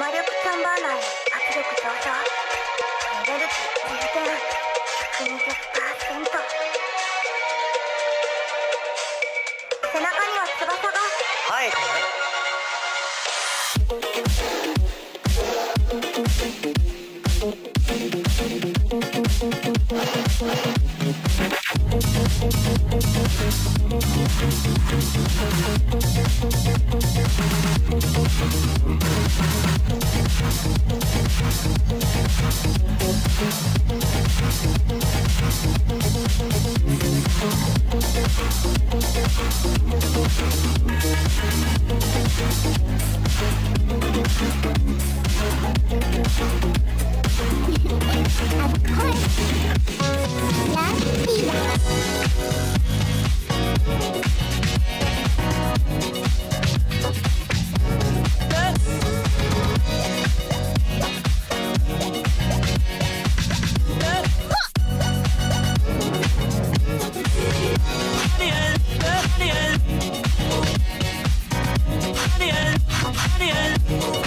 魔力チャンバー内圧力上昇エネルギー充電120%背中には翼がはい。Thank Daniel.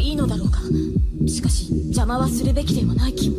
いいのだろうか。しかし邪魔はするべきではない気も。